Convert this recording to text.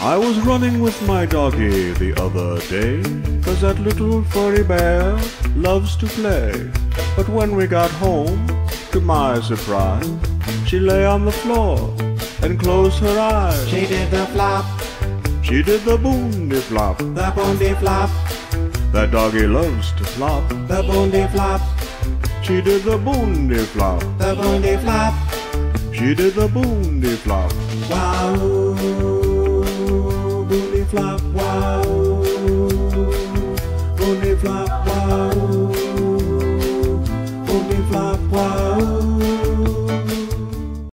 I was running with my doggy the other day, cause that little furry bear loves to play. But when we got home, to my surprise, she lay on the floor and closed her eyes. She did the flop, She did the boondy flop. the boondy flop, That doggy loves to flop. the boondy flop, She did the boondy flop. the boondy flop. She did the boondy flop. Wow, flop wow, only flop wow, only flop wow.